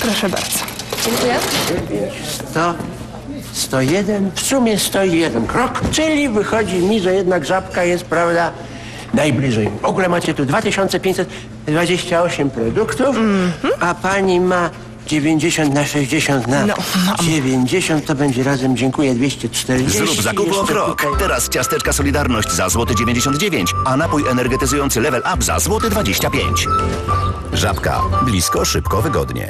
Proszę bardzo. Dziękuję. 100, 101, w sumie 101 krok, czyli wychodzi mi, że jednak żabka jest, prawda, najbliżej. W ogóle macie tu 2528 produktów, mhm. a pani ma 90 na 60 na No, mam. 90, to będzie razem, dziękuję, 240. Zrób zakupy o Jeszcze krok. tutaj- Teraz ciasteczka Solidarność za złoty 99, a napój energetyzujący Level Up za złoty 25. Żabka. Blisko, szybko, wygodnie.